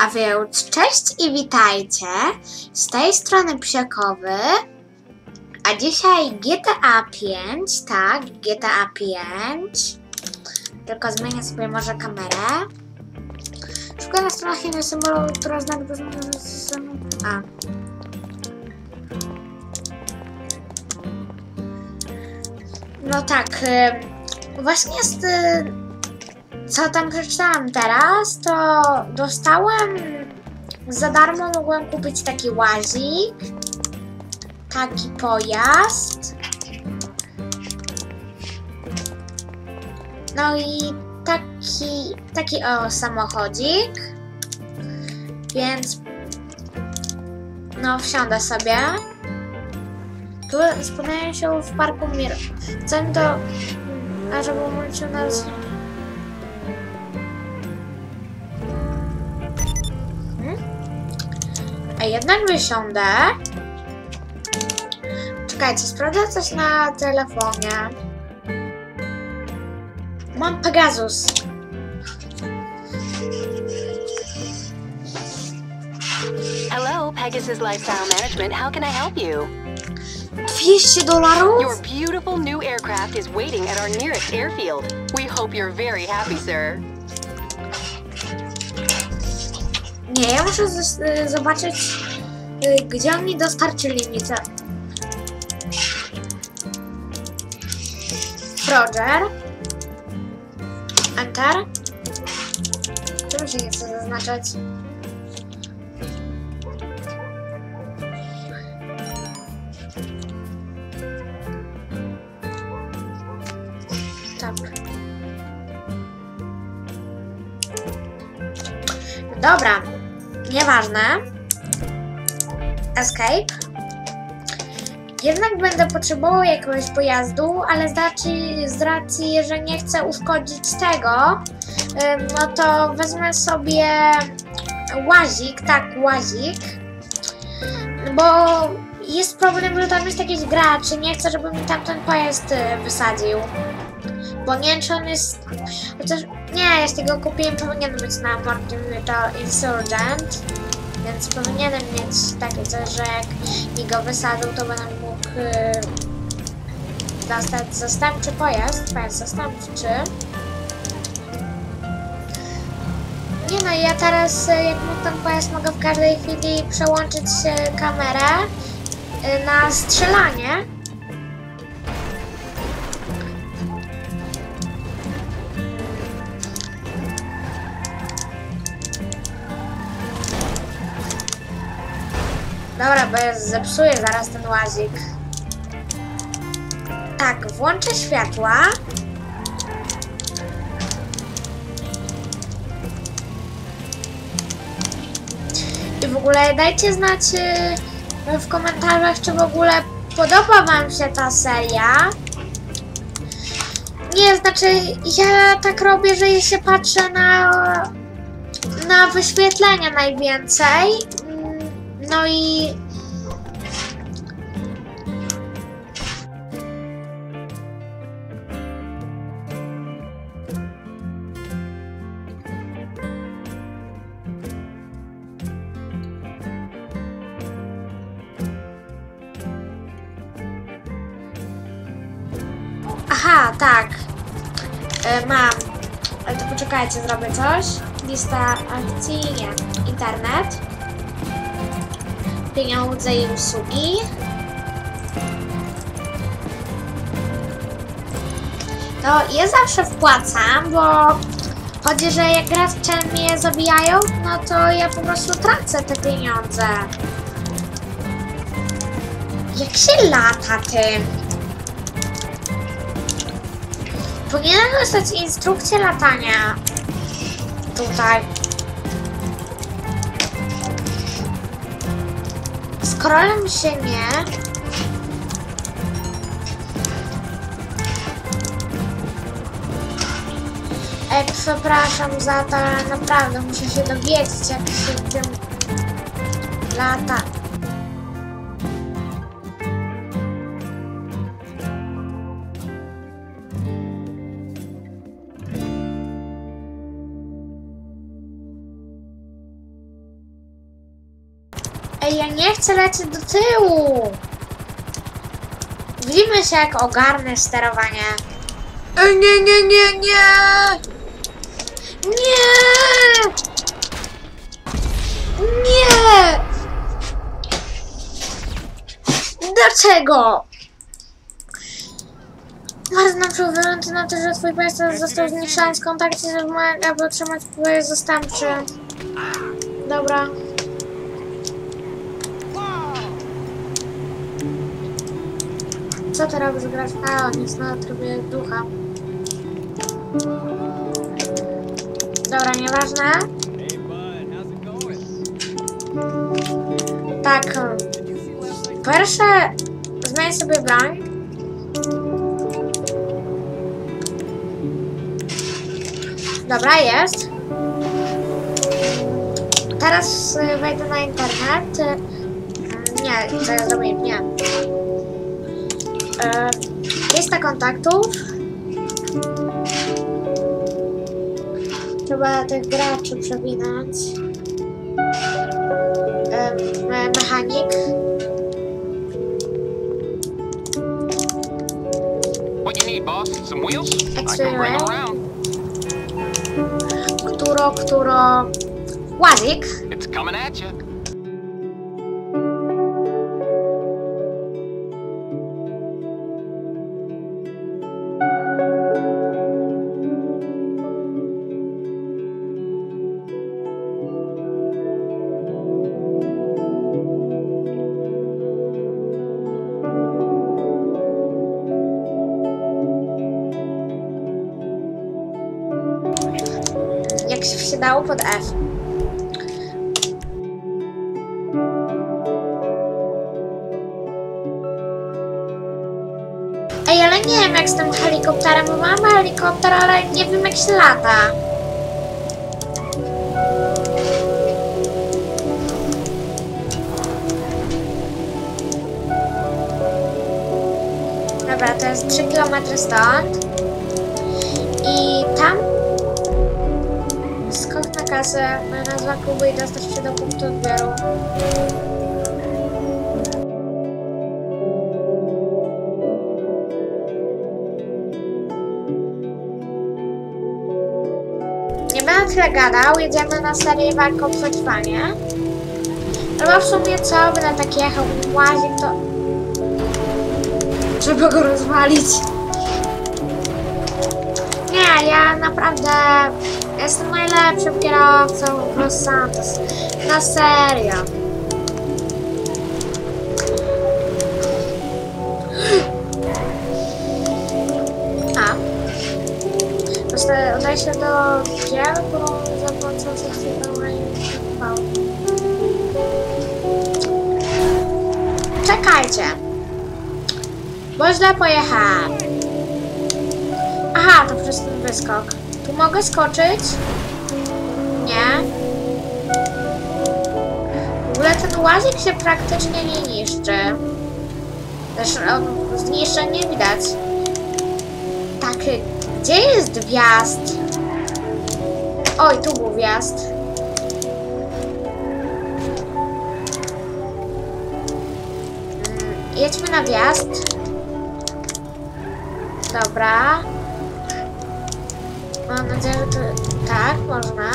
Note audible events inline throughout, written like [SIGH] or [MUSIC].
A więc cześć i witajcie. Z tej strony Psiakowy. A dzisiaj GTA 5, tak, GTA 5. Tylko zmienię sobie może kamerę. Szukam na stronach innych symbolu, która znak bez... A. No tak, y, właśnie jest... Co tam przeczytałam teraz, to dostałem za darmo mogłem kupić taki łazik, taki pojazd. No i taki, taki o samochodzik. Więc no wsiądę sobie. Tu spotkałem się w parku Mir. Chcę to, a żeby mówić u jednak wysiądę. Czekajcie, sprawdzę coś na telefonie. Mam Pegasus. Hello, Pegasus Lifestyle Management. How can I help you? 200 dolarów? Your beautiful new aircraft is waiting at our nearest airfield. We hope you're very happy, sir. Nie, ja muszę zobaczyć, y, gdzie oni dostarczyli mi te... Roger. Enter. Czemu się nie chce zaznaczać? Tak. Dobra, nieważne. Escape. Jednak będę potrzebował jakiegoś pojazdu, ale z racji, z racji, że nie chcę uszkodzić tego, no to wezmę sobie łazik, tak, łazik, bo jest problem, że tam jest jakiś gracz i nie chcę, żeby mi tamten pojazd y, wysadził. Bo nie wiem, czy on jest... Chociaż nie, jeśli go kupiłem, powinien być na porcie to Insurgent. Więc powinienem mieć takie coś, że jak mi go wysadzą, to będę mógł y, dostać zastępczy pojazd. Pojazd zastępczy. Nie no, ja teraz y, jak mam ten pojazd, mogę w każdej chwili przełączyć y, kamerę na strzelanie. Dobra, bo ja zepsuję zaraz ten łazik. Tak, włączę światła. I w ogóle dajcie znać y, w komentarzach, czy w ogóle podoba Wam się ta seria. Nie, znaczy ja tak robię, że się patrzę na, na wyświetlenia najwięcej. No i Aha, tak. E, mam. Ale to poczekajcie, zrobię coś. Lista akcji, nie. Internet. Pieniądze i usługi. To ja zawsze wpłacam, bo chodzi, że jak gracze mnie zabijają, no to ja po prostu tracę te pieniądze. Jak się lata tym? Powinienem dostać instrukcję latania. Tutaj. Scrollem się nie. Ej, przepraszam za to, ale naprawdę muszę się dowiedzieć, jak się tym lata. Ej, ja nie chcę lecieć do tyłu. Widzimy się, jak ogarnę sterowanie. Ej, nie, nie, nie, nie! Nie! Nie! Dlaczego? Bardzo nam na to, że twój pojazd został zniszczony w kontakcie z moim, aby otrzymać pojazd zastępczy. Dobra. Co robisz, grać? A, jest na trybie ducha. Dobra, nieważne. Tak. Pierwsze zmień sobie broń. Dobra, jest. Teraz y, wejdę na internet. Y, Nie, co ja zrobię? Nie. Lista kontaktów. Trzeba tych graczy przewinąć. Me- Mechanik. What you need, boss? Some wheels? I can X-ray bring 'em ray. around. Któro, któro... Łazik. It's coming at you. Nie wiem jak się lata. Dobra, to jest 3 km stąd. I tam skok na kasę, nazwa klubu i dostać się do punktu odbioru. Nie będę tyle gadał, jedziemy na serię walk o przetrwanie. Albo w sumie co, będę tak jechał łazik, to... Trzeba go rozwalić. Nie, ja naprawdę jestem najlepszym kierowcą Los Santos. Na serio. A. Udaj się do dzieł, bo za sekcjonowania Czekajcie. Bo źle pojechałem. Aha, to przez ten wyskok. Tu mogę skoczyć? Nie. W ogóle ten łazik się praktycznie nie niszczy. Zresztą zniszczeń nie widać. Tak, gdzie jest wjazd? Oj, tu był wjazd. Mm, Jedźmy na wjazd. Dobra. Mam nadzieję, że to... Tak, można.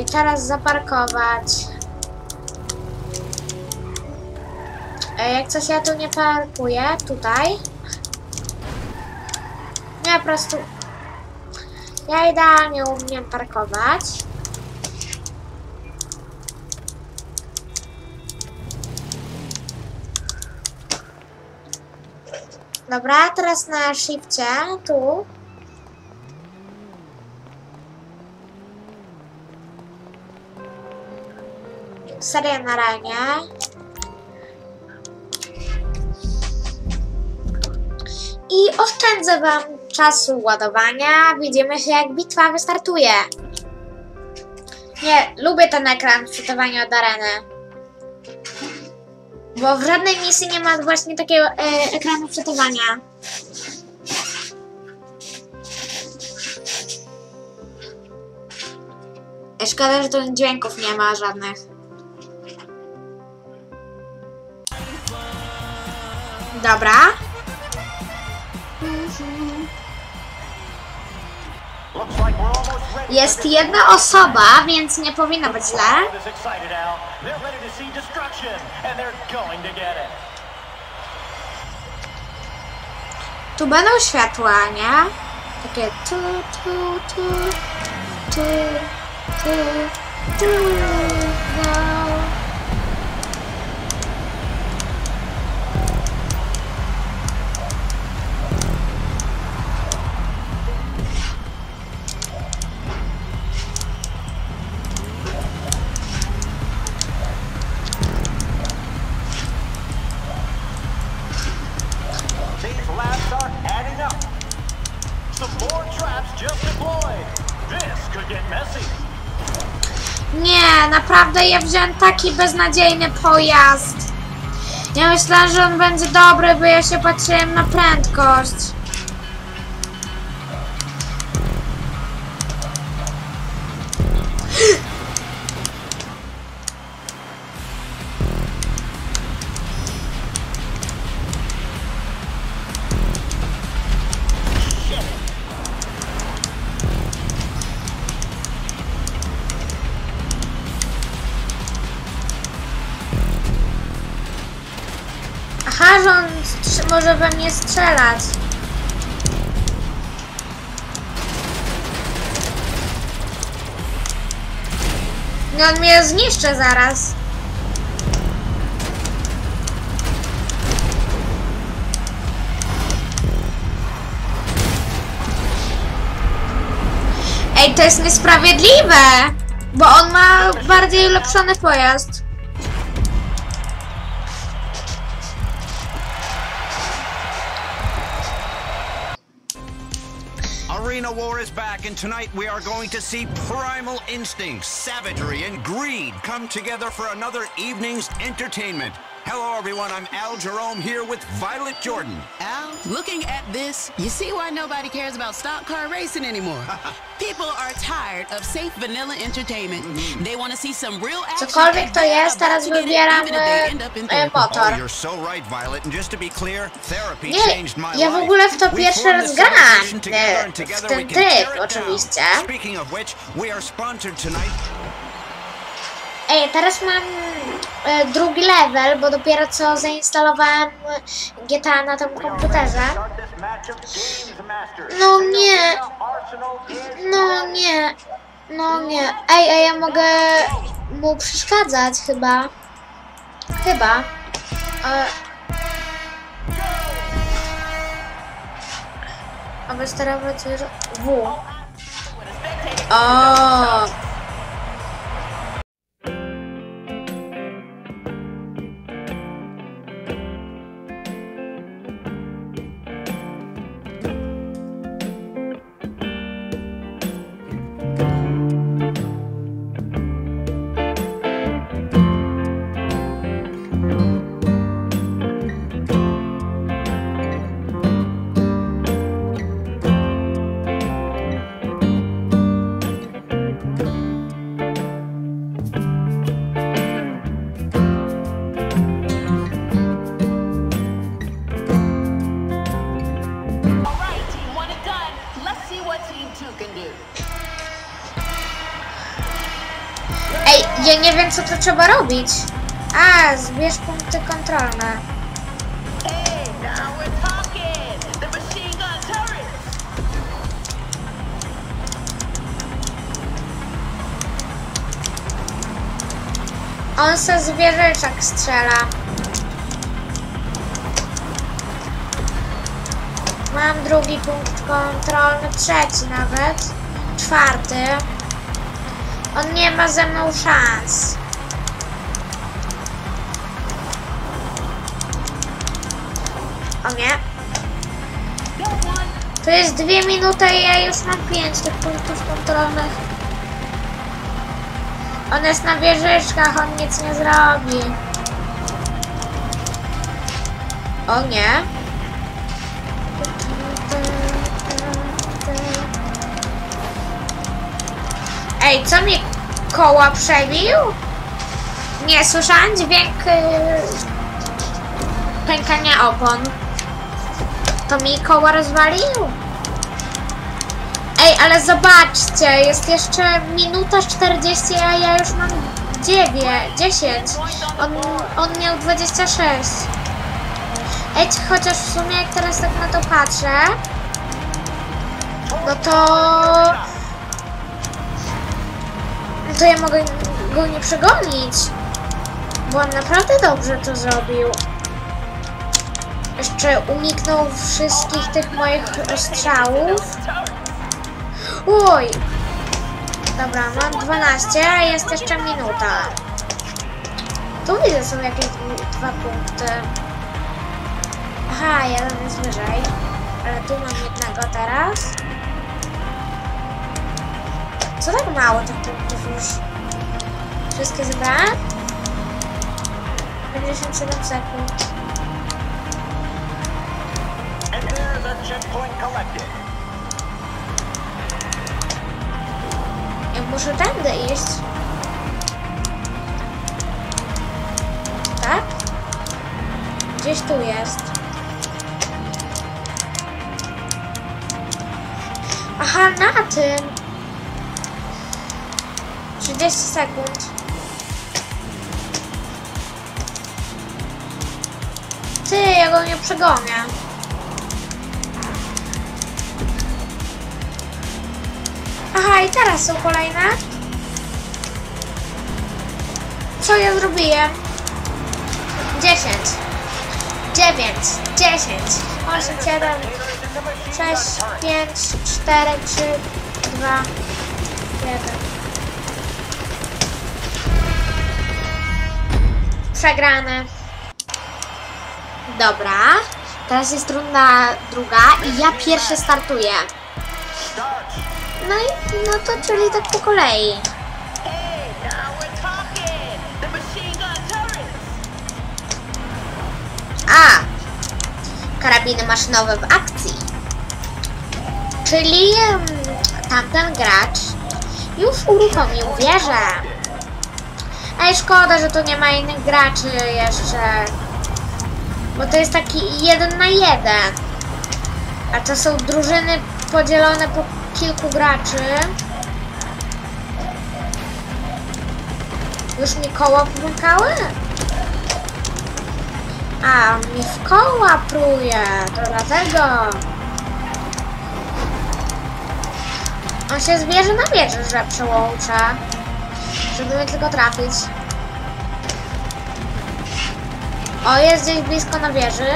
I teraz zaparkować. E, Jak coś ja tu nie parkuję, tutaj. Ja po prostu... Ja idealnie umiem parkować. Dobra, teraz na shifcie, tu. Seria na ranie. I oszczędzę Wam czasu ładowania. Widzimy się jak bitwa wystartuje. Nie, lubię ten ekran wczytywania od areny. Bo w żadnej misji nie ma właśnie takiego e, ekranu wczytywania. Ej, Szkoda, że tu dźwięków nie ma żadnych. Dobra. Almost ready. Jest jedna osoba, więc nie powinno być źle. Tu będą światła, nie? Takie tu, tu, tu, tu, tu, tu, no. These naprawdę ja wziąłem taki beznadziejny pojazd. Ja myślałam, że on będzie dobry, bo ja się patrzyłem na prędkość. Że on może we mnie strzelać. No on mnie zniszczy zaraz. Ej, to jest niesprawiedliwe! Bo on ma bardziej ulepszony pojazd. Arena War is back, and tonight we are going to see primal instincts, savagery, and greed come together for another evening's entertainment. Hello, everyone. I'm Al Jerome here with Violet Jordan. Al, looking at this, you see why nobody cares about stock car racing anymore. [LAUGHS] People are tired of safe vanilla entertainment. Mm-hmm. They want to see some real action. Cokolwiek and to they're jest, teraz to get it, wybieram even if they e, end up in e. Oh, motor. you're so right, Violet. And just to be clear, therapy Nie, changed my ja w life. ogóle w to We pierwszy formed raz this gram, organization together, and w together ten we can tryb tear it down. oczywiście. Speaking of which, we are sponsored tonight Ej, teraz mam drugi level, bo dopiero co zainstalowałem GTA na tym komputerze. No nie, no nie, no nie. Ej, ej, ja mogę mu przeszkadzać chyba. Chyba. E... Aby sterować W. O. trzeba robić. A, zbierz punkty kontrolne. On se zwierzyczek strzela. Mam drugi punkt kontrolny, trzeci nawet. Czwarty. On nie ma ze mną szans. O nie. To jest dwie minuty i ja już mam pięć tych punktów kontrolnych. On jest na wieżyczkach, on nic nie zrobi. O nie. Ej, co mi... koła przebił? Nie, słyszałem dźwięk y, pękania opon. To mi koła rozwalił? Ej, ale zobaczcie, jest jeszcze minuta 40, a ja już mam 9, 10. On, on miał 26. Ej, chociaż w sumie jak teraz tak na to patrzę, no to... No to ja mogę go nie przegonić. Bo on naprawdę dobrze to zrobił. Jeszcze uniknął wszystkich tych moich strzałów. Oj! Dobra, mam 12, a jest jeszcze minuta. Tu widzę są jakieś dwa punkty. Aha, jeden jest wyżej. Ale tu mam jednego teraz. Co tak mało tych punktów już? Wszystkie zebrałem? 57 sekund. Ja muszę tędy iść. Tak? Gdzieś tu jest. Aha, na tym. 30 sekund. Ty, ja go nie przegonię. Aha, i teraz są kolejne. Co ja zrobiłem? 10, 9, 10, 8, 7, 6, 5, 4, 3, 2, 1. Przegrane. Dobra. Teraz jest runda druga i ja pierwszy startuję. No i no to czyli tak po kolei. A! Karabiny maszynowe w akcji. Czyli em, tamten gracz już uruchomił wieżę. Ej, szkoda, że tu nie ma innych graczy jeszcze. Bo to jest taki jeden na jeden. A to są drużyny podzielone po kilku graczy. Już mi koła pomykały? A, mi w koła pruje, to dlatego. On się zbierze na wieży, że przełącza. Żeby mnie tylko trafić. O, jest gdzieś blisko na wieży.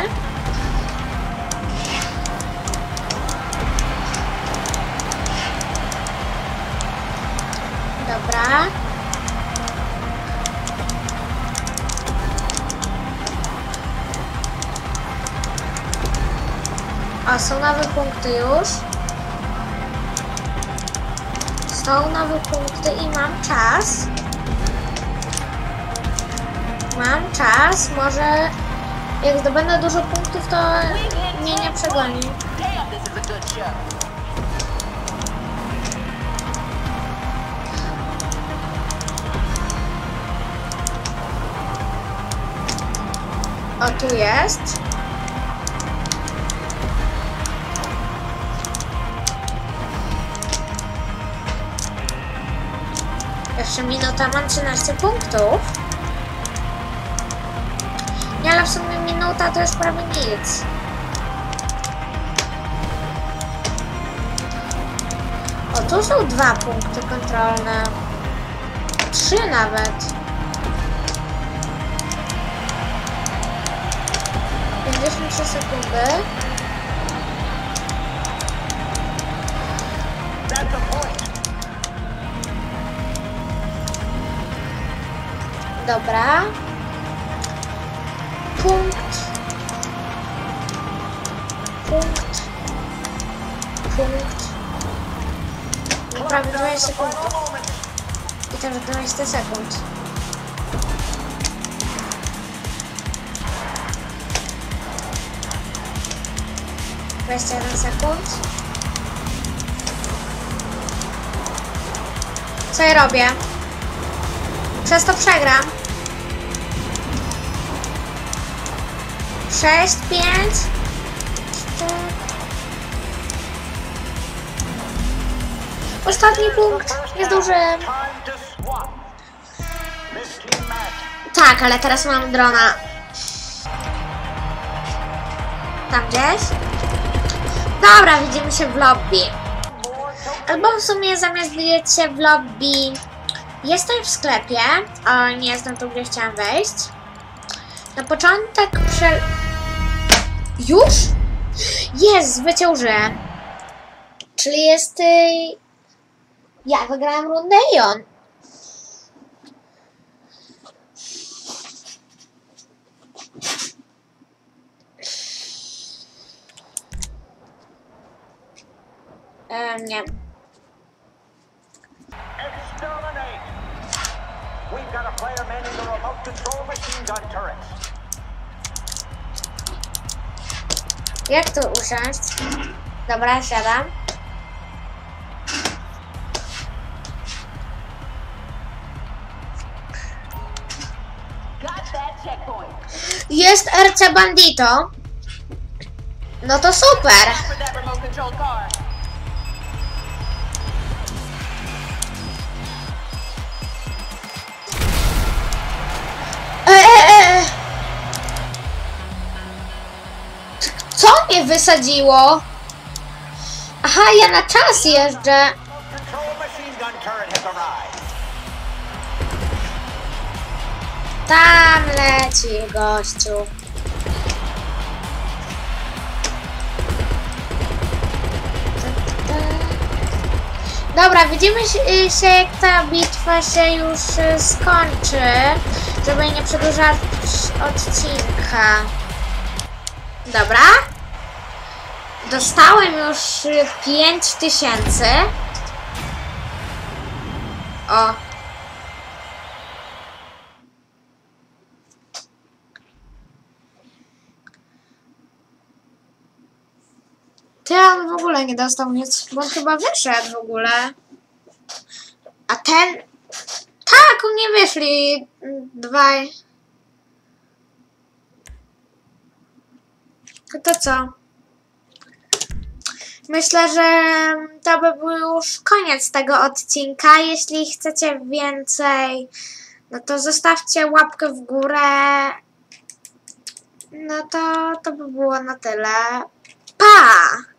Dobra. O, są nowe punkty już. Są nowe punkty i mam czas. Mam czas, może jak zdobędę dużo punktów, to mnie nie przegoni. O, tu jest. Jeszcze minuta, mam 13 punktów. Nie, ale w sumie minuta to jest prawie nic. O, tu są dwa punkty kontrolne. Trzy nawet. 53 sekundy. That's a point. Dobra. Punkt. Punkt. Punkt. No prawie 20 punktów. I też 20 sekund. Dwadzieścia jeden sekund. Co ja robię? Przez to przegram. 6, 5, 4. Ostatni punkt. Team match. Tak, ale teraz mam drona. Tam gdzieś? Dobra, widzimy się w lobby. Albo w sumie zamiast widzieć się w lobby, jestem w sklepie. O, nie jestem tu, gdzie chciałam wejść. Na początek prze... Już? Jest, zwyciężyłem. Czyli jest... Ja wygrałam rundę i on. Em, nie. Jak tu usiąść? Dobra, siadam. Jest RC Bandito. No to super. Mnie wysadziło? Aha, ja na czas jeżdżę. Tam leci gościu. Dobra, widzimy się, się jak ta bitwa się już y, skończy, żeby nie przedłużać odcinka. Dobra. Dostałem już 5000. O, Ty, on w ogóle nie dostał nic, bo on chyba wyszedł w ogóle. A ten... Tak, u mnie wyszli dwaj. To co? Myślę, że to by był już koniec tego odcinka. Jeśli chcecie więcej, no to zostawcie łapkę w górę. No to to by było na tyle. Pa!